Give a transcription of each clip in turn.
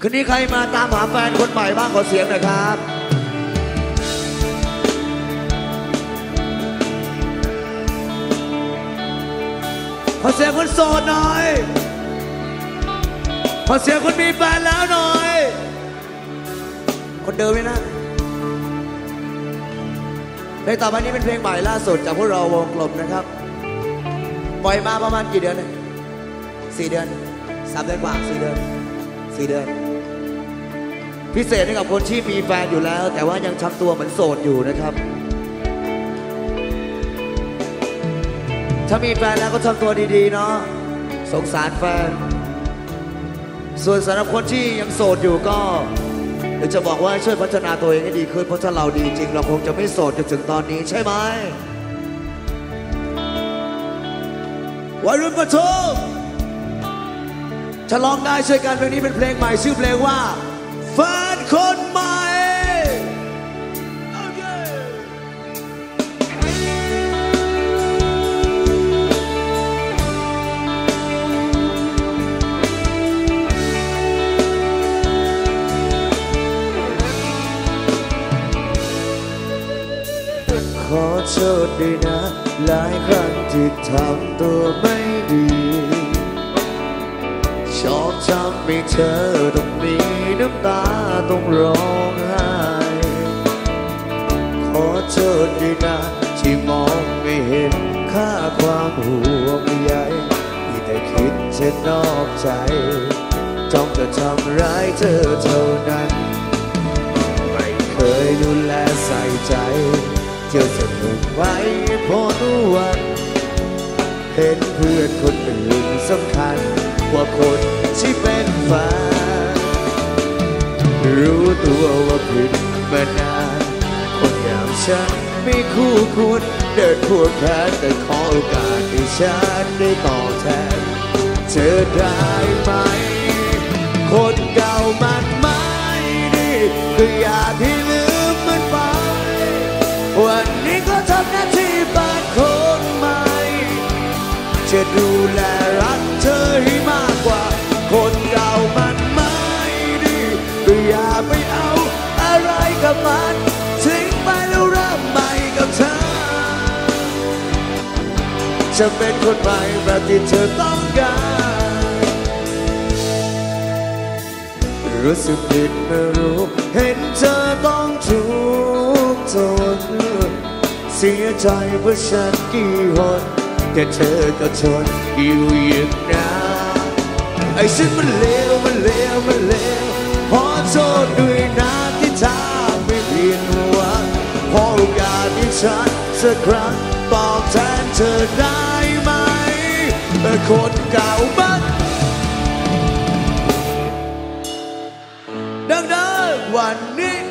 คืนนี้ใครมาตามหาแฟนคนใหม่บ้างขอเสียงหน่อยครับขอเสียงคนโสดหน่อยขอเสียงคนมีแฟนแล้วหน่อย คนเดิมนี่นะเพลงต่อไปนี้เป็นเพลงใหม่ล่าสุดจากพวกเราวงกลมนะครับปล่อยมาประมาณกี่เดือนสี่เดือนสามเดือนกว่าสี่เดือนสี่เดือน พิเศษให้กับคนที่มีแฟนอยู่แล้ว แต่ว่ายังทำตัวเหมือนโสดอยู่นะครับ ถ้ามีแฟนแล้วก็ทำตัวดีๆเนาะสงสารแฟน ส่วนสำหรับคนที่ยังโสดอยู่ก็เดี๋ยวจะบอกว่าช่วยพัฒนาตัวเองให้ดีขึ้นเพราะถ้าเราดีจริง เราคงจะไม่โสดจนถึงตอนนี้ใช่ไหมวัยรุ่นประทุมถ้าร้องได้ช่วยกันเพลงนี้เป็นเพลงใหม่ชื่อเพลงว่า แฟนคนใหม่ขอโทษด้วยนะ หลายครั้งที่ทำตัวไม่ดี ชอบทำให้เธอต้องมีน้ำตาต้องร้องไห้ขอโทษด้วยนะที่มองไม่เห็นค่าความห่วงใยที่แต่คิดจะนอกใจจ้องจะทำร้ายเธอเท่านั้น ไม่เคยดูแลใส่ใจเที่ยวสนุกไว้พอทุกวัน เห็นเพื่อนคนอื่นสำคัญ กว่าคนที่เป็นแฟนรู้ตัวว่าผิดมานานคนอย่างฉันไม่คู่ควรเดินพวกแพ้แต่ขอโอกาสให้ฉันได้ตอบแทนเธอได้ไหม คนเก่ามันไม่ดีก็อยากให้ลืมมันไป วันนี้ก็ทำหน้าที่เป็นคนใหม่จะดูแลรัก เธอให้มากกว่า คนเก่ามันไม่ดีก็อย่าไปเอาอะไรกับมันทิ้งไปแล้วเริ่มใหม่กับเธอ จะเป็นคนใหม่แบบที่เธอต้องการ รู้สึกผิดเมื่อรู้ เห็นเธอต้องทุกข์ทนเสียใจเพราะฉันกี่หน แต่เธอก็ทนอยู่อย่างนั้นไอ้ฉันมันเลวมันเลวมันเลวขอโทษด้วยนะที่ทำไม่เพียนหวังขอโอกาสที่ฉันสักครั้งตอบแทนเธอได้ไหมเมื่อคนเก่าบ้านดังๆวันนี้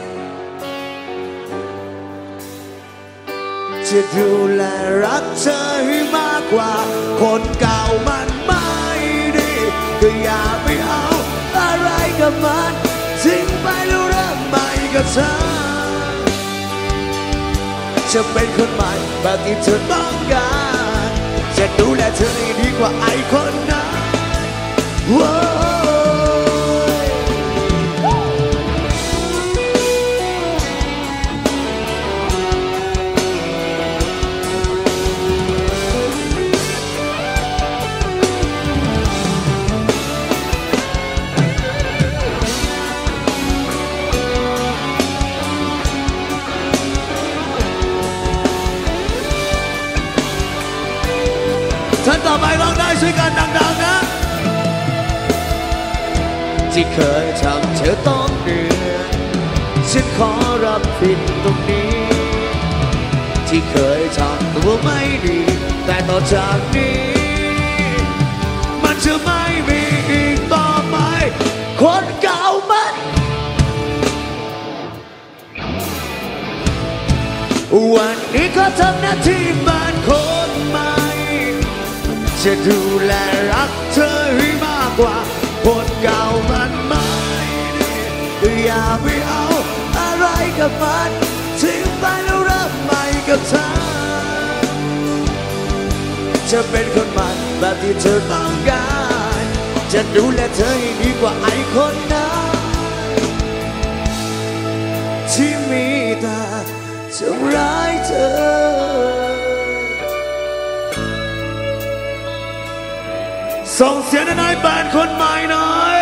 จะดูแลรักเธอให้มากกว่า คนเก่ามันไม่ดี ก็อย่าไปเอาอะไรกับมันทิ้งไปแล้วเริ่มใหม่กับเธอ จะเป็นคนใหม่แบบที่เธอต้องการ จะดูแลเธอให้ดีกว่าไอ้คนนั้น ต่อไปร้องได้ช่วยกันดังๆนะ ที่เคยทำเธอต้องเดือดฉันขอรับผิดตรงนี้ ที่เคยทำตัวไม่ดี แต่ต่อจากนี้ มันจะไม่มีอีกต่อไป คนเก่ามันวันนี้ก็ทำหน้าที่เป็นคน จะดูแลรักเธอให้มากกว่าคนเก่ามันไม่ดีอย่าไปเอาอะไรกับมันทิ้งไปแล้วเริ่มใหม่กับเธอจะเป็นคนใหม่แบบที่เธอต้องการ จะดูแลเธอให้ดีกว่าไอ้คนนั้นที่มีแต่จะร้ายเธอ ส่งเสียงนายแบนคนใหม่หน่อย